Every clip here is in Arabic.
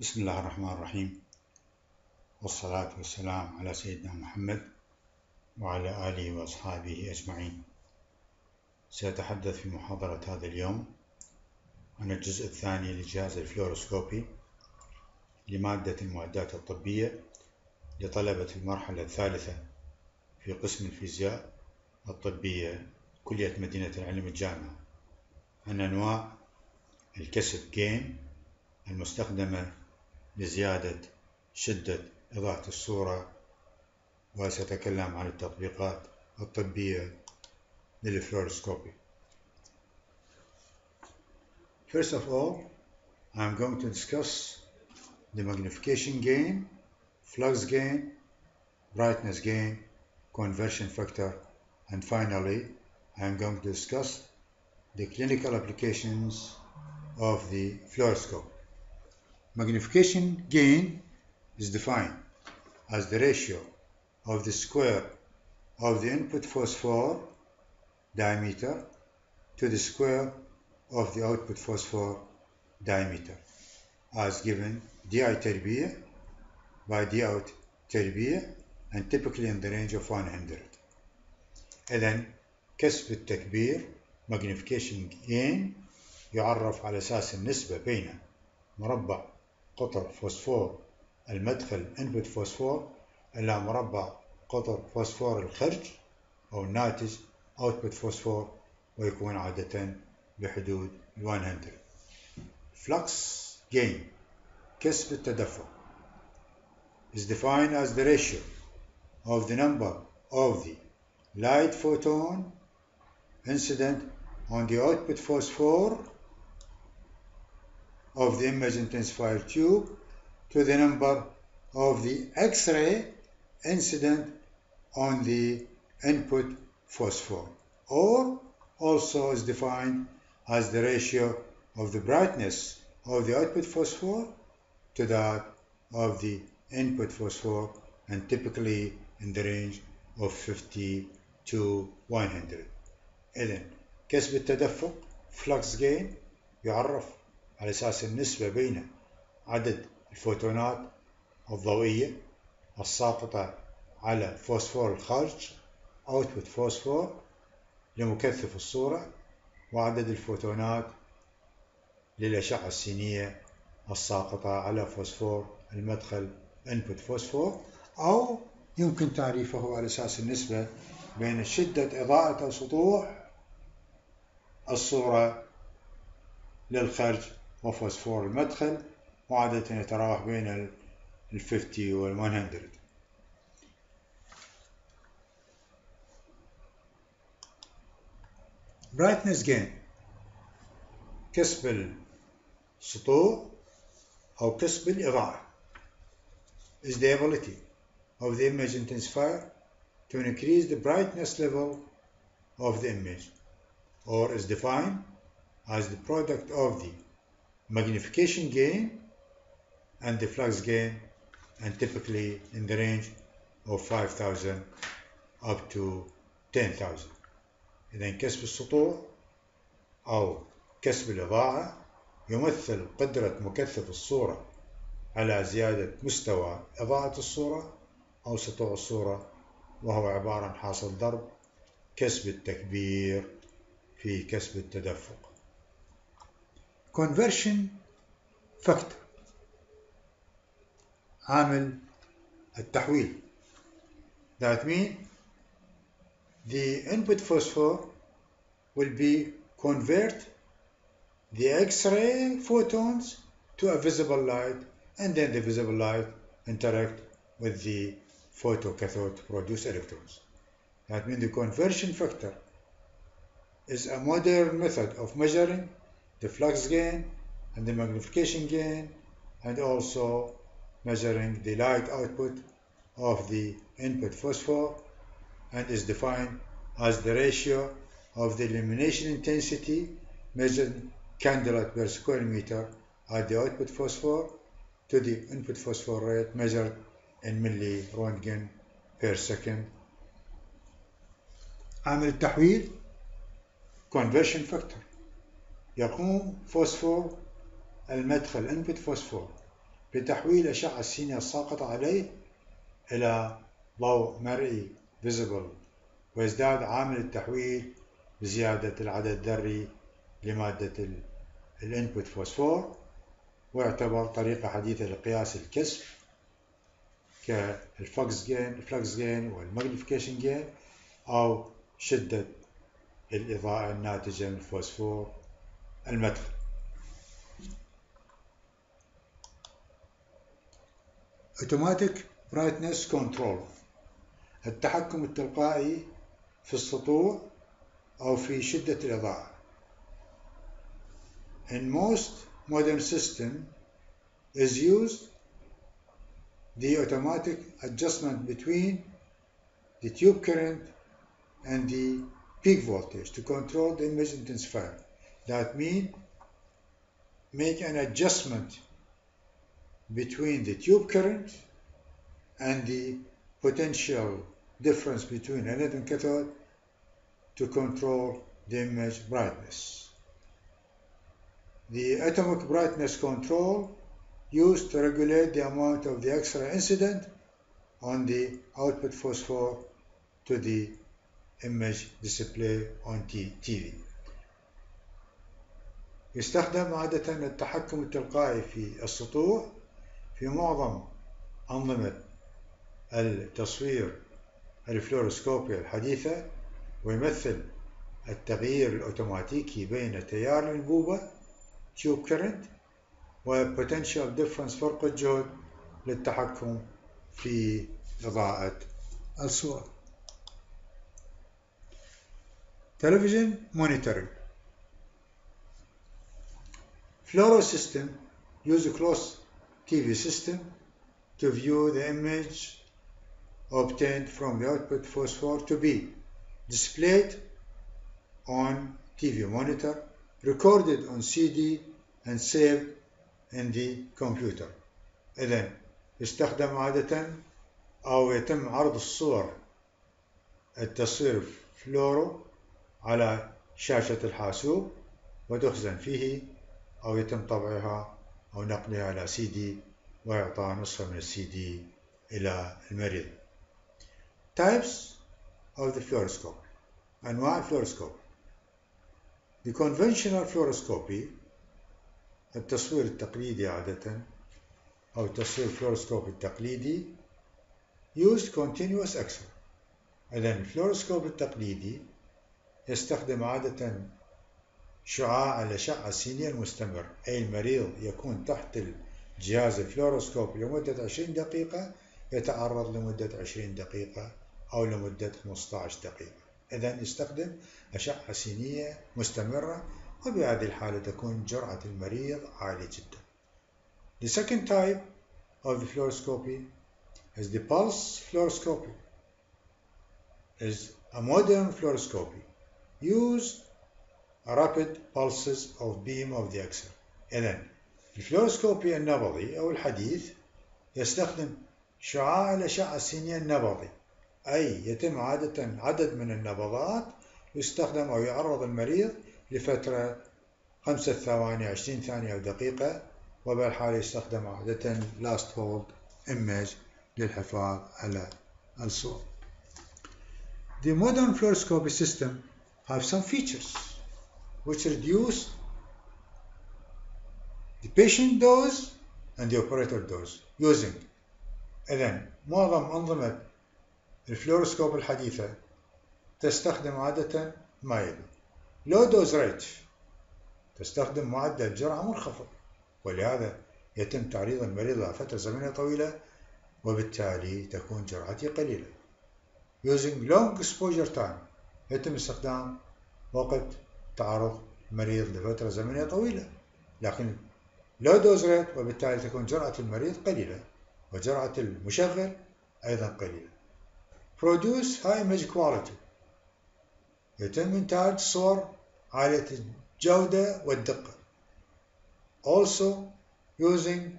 بسم الله الرحمن الرحيم. والصلاة والسلام على سيدنا محمد وعلى آله وأصحابه أجمعين. سأتحدث في محاضرة هذا اليوم عن الجزء الثاني لجهاز الفلوروسكوبي لمادة المعدات الطبية لطلبة المرحلة الثالثة في قسم الفيزياء الطبية كلية مدينة العلم الجامعة. عن أنواع الكسب جين المستخدمة لزيادة شدة إضاءة الصورة وسأتكلم عن التطبيقات الطبية للفلورoscopy. First of all, I'm going to discuss the magnification gain, flux gain, brightness gain, conversion factor, and finally, I'm going to discuss the clinical applications of the fluoroscope. Magnification gain is defined as the ratio of the square of the input phosphor diameter to the square of the output phosphor diameter as given di تربيع by di out تربيع and typically in the range of 100 إذن كسب التكبير magnification gain يعرف على أساس النسبة بين مربع قطر فوسفور المدخل input فوسفور إلى مربع قطر فوسفور الخرج أو الناتج output فوسفور ويكون عادة بحدود 100 flux gain كسب التدفق is defined as the ratio of the number of the light photon incident on the output phosphor of the image intensifier tube to the number of the X-ray incident on the input phosphor or also is defined as the ratio of the brightness of the output phosphor to that of the input phosphor and typically in the range of 50 to 100 إذن كسب التدفق flux gain يعرف على أساس النسبة بين عدد الفوتونات الضوئية الساقطة على فوسفور الخارج output phosphor لمكثف الصورة وعدد الفوتونات للأشعة السينية الساقطة على فوسفور المدخل input phosphor أو يمكن تعريفه على أساس النسبة بين شدة إضاءة سطوع الصورة للخرج وفوسفور المدخل وعادة يتراوح بين ال 50 وال 100 brightness gain كسب السطوع أو كسب الإضاءة is the ability of the image intensifier to increase the brightness level of the image or is defined as the product of the magnification gain and the flux gain and typically in the range of 5000 up to 10,000 إذا كسب السطوع أو كسب الإضاءة يمثل قدرة مكثف الصورة على زيادة مستوى إضاءة الصورة أو سطوع الصورة وهو عبارة عن حاصل ضرب كسب التكبير في كسب التدفق. conversion factor عامل التحويل that means the input phosphor will be convert the X-ray photons to a visible light and then the visible light interact with the photocathode to produce electrons. That means the conversion factor is a modern method of measuring the flux gain and the magnification gain and also measuring the light output of the input phosphor and is defined as the ratio of the illumination intensity measured candlelit per square meter at the output phosphor to the input phosphor rate measured in milli Röntgen per second عامل التحويل conversion factor يقوم فوسفور المدخل input فوسفور بتحويل الأشعة السينية الساقطة عليه إلى ضوء مرئي visible ويزداد عامل التحويل بزيادة العدد الذري لمادة ال input phosphor. ويعتبر طريقة حديثة لقياس الكسب كال flux gain ال flux gain وال magnification gain أو شدة الإضاءة الناتجة من الفوسفور المدخل Automatic Brightness Control التحكم التلقائي في السطوع أو في شدة الإضاءة In most modern system is used the automatic adjustment between the tube current and the peak voltage to control the image intensifier. That means make an adjustment between the tube current and the potential difference between anode and cathode to control the image brightness. The atomic brightness control used to regulate the amount of the X-ray incident on the output phosphor to the image display on TV. يستخدم عادة التحكم التلقائي في السطوع في معظم أنظمة التصوير الفلوروسكوبي الحديثة ويمثل التغيير الأوتوماتيكي بين تيار الأنبوبة tube current و potential difference فرق الجهد للتحكم في إضاءة الصورة television monitoring. fluoro system use a closed TV system to view the image obtained from the output phosphor to be displayed on TV monitor, recorded on CD and saved in the computer. إذن يستخدم عادة أو يتم عرض الصور التصوير فلورو على شاشة الحاسوب وتخزن فيه أو يتم طبعها أو نقلها على سي دي وإعطاء نسخة من السي دي إلى المريض. Types of the fluoroscope أنواع ال fluoroscope The conventional fluoroscopy التصوير التقليدي عادة أو تصوير ال fluoroscope التقليدي used continuous X-ray. إذا ال fluoroscope التقليدي يستخدم عادة شعاع الأشعة السينية المستمر أي المريض يكون تحت الجهاز ال fluoroscope لمدة 20 دقيقة يتعرض لمدة 20 دقيقة أو لمدة 15 دقيقة إذا يستخدم أشعة سينية مستمرة وبهذه الحالة تكون جرعة المريض عالية جدا. The second type of the fluoroscopy is the pulse fluoroscopy. is a modern fluoroscopy use rapid pulses of beam of the X-ray. إذا الفلوروسكوبي النبضي أو الحديث يستخدم شعاع الأشعة السينية النبضي أي يتم عادة عدد من النبضات يستخدم أو يعرض المريض لفترة خمسة ثواني عشرين ثانية أو دقيقة وبالحالة يستخدم عادة last hold image للحفاظ على الصوت. The modern fluoroscopy system have some features which reduce the patient dose and the operator dose using إذن معظم أنظمة ال fluoroscope الحديثة تستخدم عادة ما يلي low dose rate تستخدم معدل جرعة منخفض ولهذا يتم تعريض المريض لفترة زمنية طويلة وبالتالي تكون جرعته قليلة. Using long exposure time يتم استخدام وقت تعرض المريض لفترة زمنية طويلة لكن dose rate وبالتالي تكون جرعة المريض قليلة وجرعة المشغل أيضا قليلة produce high image quality يتم إنتاج صور عالية الجودة والدقة also using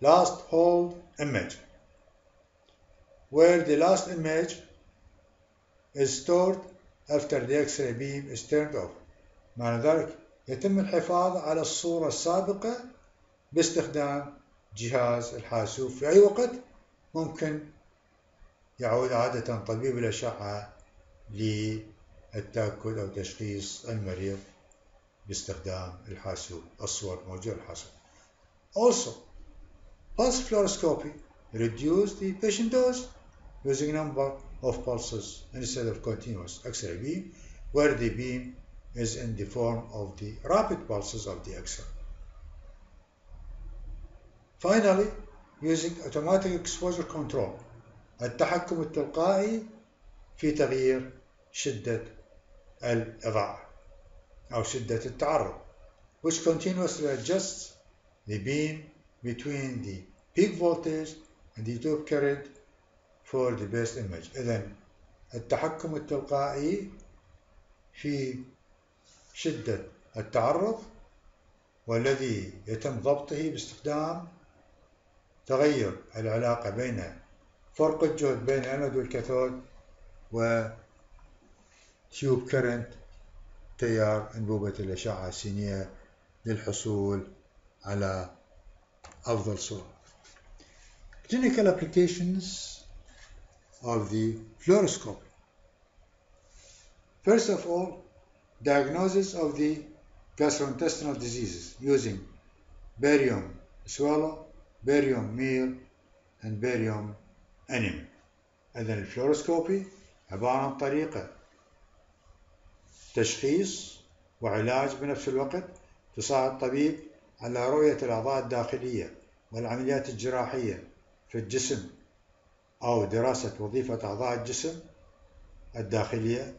last hold image where the last image is stored after the X-ray beam is turned off معنى ذلك يتم الحفاظ على الصورة السابقة باستخدام جهاز الحاسوب في أي وقت ممكن يعود عادة طبيب الأشعة للتأكد أو تشخيص المريض باستخدام الحاسوب الصور موجودة الحاسوب. Also pulse fluoroscopy reduce the patient dose using number of pulses instead of continuous. X-ray beam where the beam is in the form of the rapid pulses of the X-ray. Finally, using automatic exposure control التحكم التلقائي في تغيير شدة الإضاءة أو شدة التعرض which continuously adjusts the beam between the peak voltage and the tube current for the best image إذن التحكم التلقائي في شدة التعرض والذي يتم ضبطه باستخدام تغير العلاقة بين فرق الجهد بين الأنود والكاثود و تيوب كرنت تيار أنبوبة الأشعة السينية للحصول على أفضل صورة. Clinical applications of the fluoroscope. First of all, diagnosis of the gastrointestinal diseases using barium swallow, barium meal, and barium enema. إذا الفلوروسكوبي عبارة عن طريقة تشخيص وعلاج بنفس الوقت تساعد الطبيب على رؤية الأعضاء الداخلية والعمليات الجراحية في الجسم أو دراسة وظيفة أعضاء الجسم الداخلية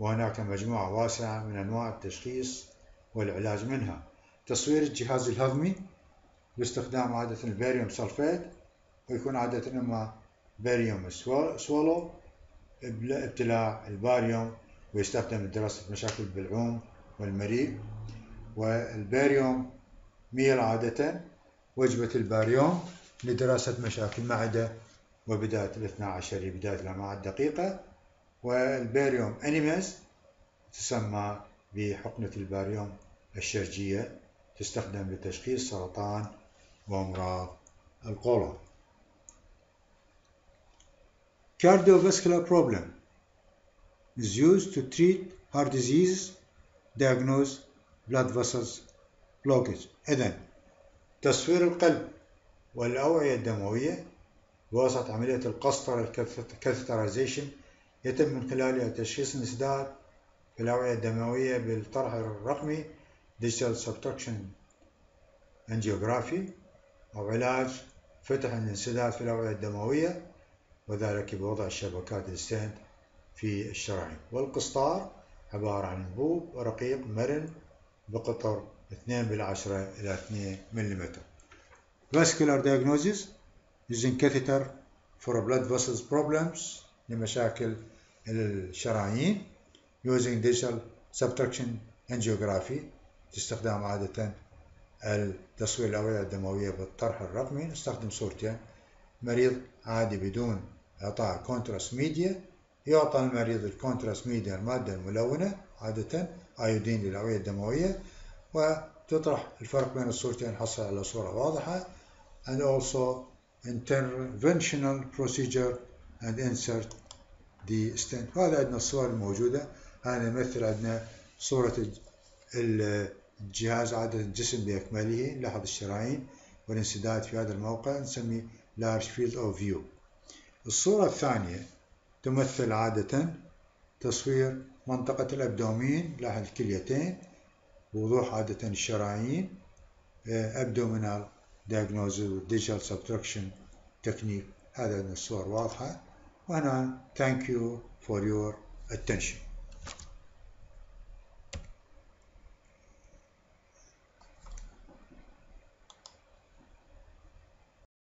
وهناك مجموعة واسعة من أنواع التشخيص والعلاج منها. تصوير الجهاز الهضمي باستخدام عادة الباريوم سلفات ويكون عادة إما باريوم سولو ابتلاع الباريوم ويستخدم لدراسة مشاكل البلعوم والمريء. وال barium meal عادة وجبة الباريوم لدراسة مشاكل المعدة وبداية الاثنى عشر بداية الأمعاء الدقيقة. وال barium enemas تسمى بحقنة الباريوم الشرجية تستخدم لتشخيص سرطان وأمراض القولون Cardiovascular problem is used to treat heart disease, diagnose blood vessels blockage. إذن تصوير القلب والأوعية الدموية بواسطة عملية القسطرة الكاثيترايزيشن يتم من خلالها تشخيص الانسداد في الأوعية الدموية بالطرح الرقمي Digital Subtraction Angiography أو علاج فتح الانسداد في الأوعية الدموية وذلك بوضع الشبكات الستنت في الشرايين والقسطار عبارة عن انبوب رقيق مرن بقطر 2 بالعشرة إلى 2 ملم Vascular diagnosis using catheter for blood vessels problems لمشاكل الشرايين using digital subtraction angiography استخدام عادة التصوير الأوعية الدموية بالطرح الرقمي نستخدم صورتين. مريض عادي بدون إعطاء contrast media يعطى المريض ال contrast media المادة الملونة عادة iodine للأوعية الدموية. وتطرح الفرق بين الصورتين حصل على صورة واضحة. and also interventional procedure and insert the stent وهذا عندنا الصور الموجودة. هذا يمثل عندنا صورة الجهاز عادة الجسم بأكمله لاحظ الشرايين والانسداد في هذا الموقع نسميه large field of view. الصورة الثانية تمثل عادة تصوير منطقة الأبدومين لاحظ الكليتين بوضوح عادة الشرايين. abdominal diagnosis digital subtraction technique. هذا الصور واضحة. and thank you for your attention.